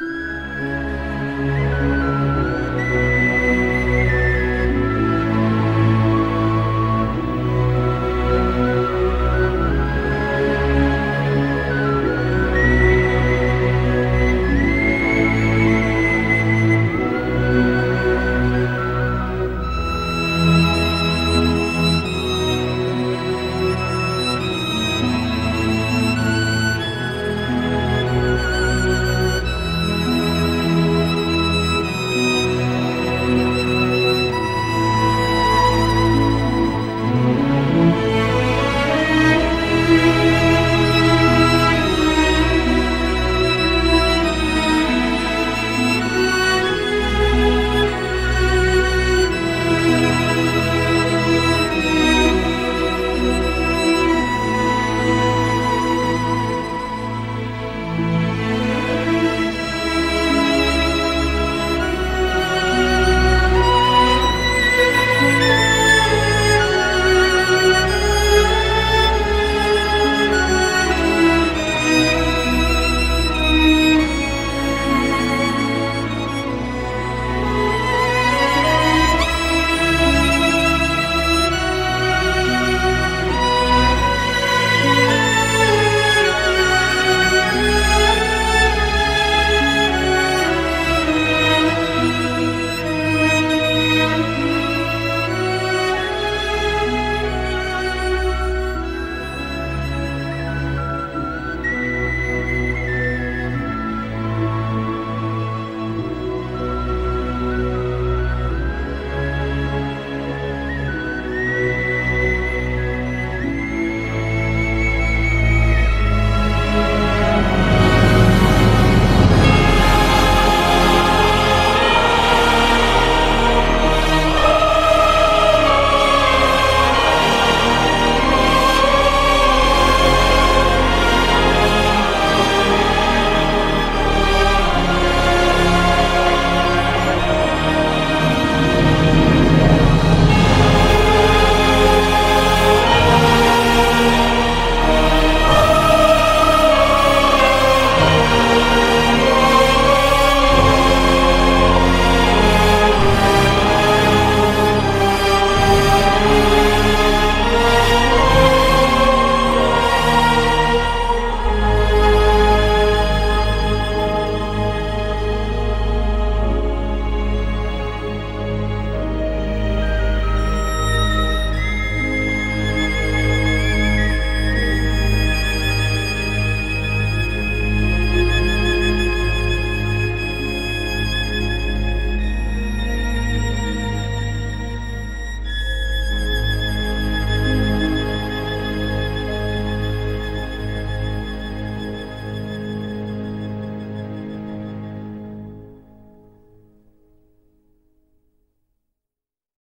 Mm-hmm.